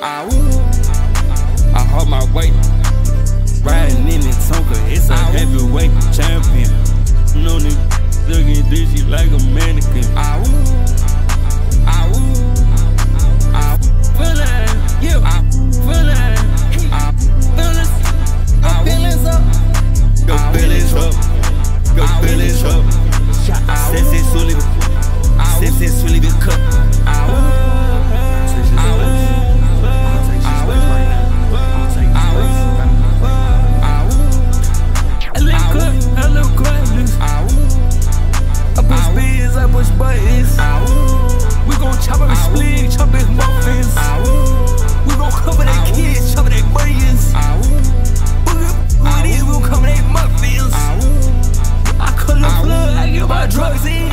I hold my weight. Riding in the Tonka, it's a Chop every split, chop his muffins. We gon' cover that kids, chop their millions. What it is, we gon' cover their muffins. I cut the plug, I get my drugs in.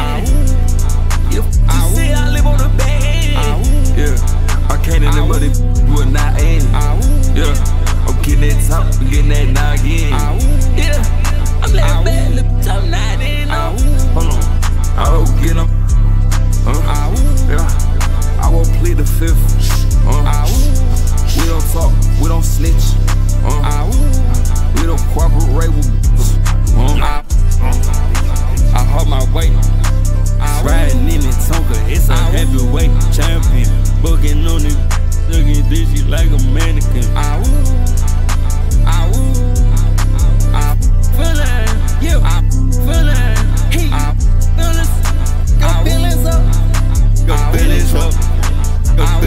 You, you see, I live on the bed. Yeah, I can't in the money, will not end. Yeah, I'm getting that top, I'm getting that noggin. Won't plead the fifth. Uh, we don't talk, we don't snitch. Uh, we don't cooperate with. Uh, I hold my weight. Riding in the Tonka, it's a heavyweight champion. Booking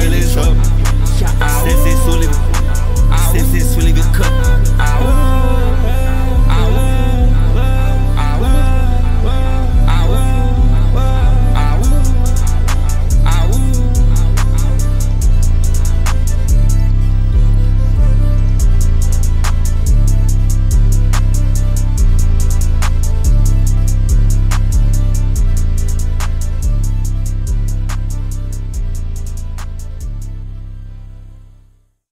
les choses. C'est